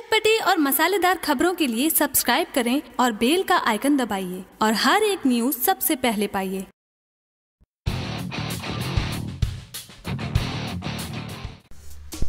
चटपटी और मसालेदार खबरों के लिए सब्सक्राइब करें और बेल का आइकन दबाइए और हर एक न्यूज़ सबसे पहले पाइए।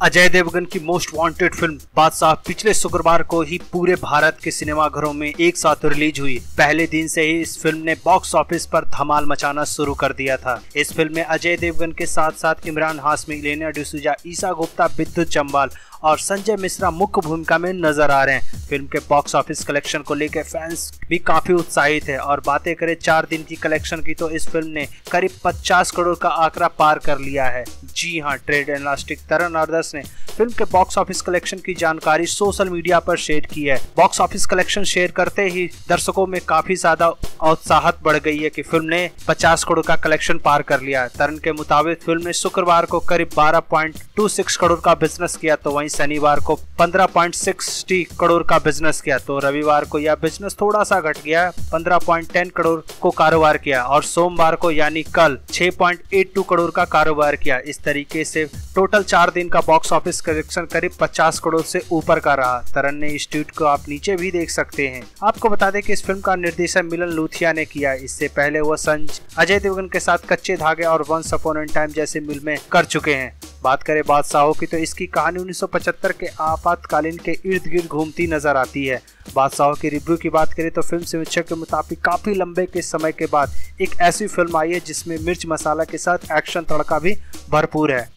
अजय देवगन की मोस्ट वांटेड फ़िल्म बादशाह पिछले शुक्रवार को ही पूरे भारत के सिनेमाघरों में एक साथ रिलीज़ हुई। पहले दिन से ही इस फ़िल्म ने बॉक्स ऑफ़िस पर धमाल मचाना शुरू कर दिया था। इस फ़िल्म में अजय देवगन के साथ साथ इमरान हाशमी लेना डिसूजा, ईसा गुप्ता, विद्युत चंबाल और संजय मिश्रा मुख्य भूमिका में नज़र आ रहे हैं। फ़िल्म के बॉक्स ऑफ़िस कलेक्शन को लेकर फैंस भी काफ़ी उत्साहित है और बातें करें चार दिन की कलेक्शन की तो इस फ़िल्म ने करीब 50 करोड़ का आंकड़ा पार कर लिया है। जी हाँ ट्रेड एनालिस्टिक तरन आदर्श ने फ़िल्म के बॉक्स ऑफ़िस कलेक्शन की जानकारी सोशल मीडिया पर शेयर की है। बॉक्स ऑफ़िस कलेक्शन शेयर करते ही दर्शकों में काफ़ी ज़्यादा उत्साहत बढ़ गई है कि फ़िल्म ने 50 करोड़ का कलेक्शन पार कर लिया है। तरन के मुताबिक फ़िल्म ने शुक्रवार को करीब 12.26 करोड़ का बिज़नेस किया तो वहीं शनिवार को 15.60 करोड़ का बिज़नेस किया तो रविवार को यह बिज़नेस थोड़ा सा घट गया 15.10 करोड़ को कारोबार किया और सोमवार को यानी कल 6.82 करोड़ का कारोबार किया। इस तरीके से टोटल चार दिन का बॉक्स ऑफ़िस कलेक्शन करीब 50 करोड़ से ऊपर का रहा। तरन ने इस ट्वीट को आप नीचे भी देख सकते हैं। आपको बता दें कि इस फ़िल्म का निर्देशक मिलन लूथिया ने किया। इससे पहले वह संज अजय देवगन के साथ कच्चे धागे और वंस अपॉन टाइम जैसे मिल में कर चुके हैं। बात करें बादशाहों की तो इसकी कहानी 1975 के आपातकालीन के इर्द गिर्द घूमती नज़र आती है। बादशाहों की रिव्यू की बात करें तो फ़िल्म समीक्षक के मुताबिक काफ़ी लंबे के समय के बाद एक ऐसी फ़िल्म आई है जिसमें मिर्च मसाला के साथ एक्शन तड़का भी भरपूर है।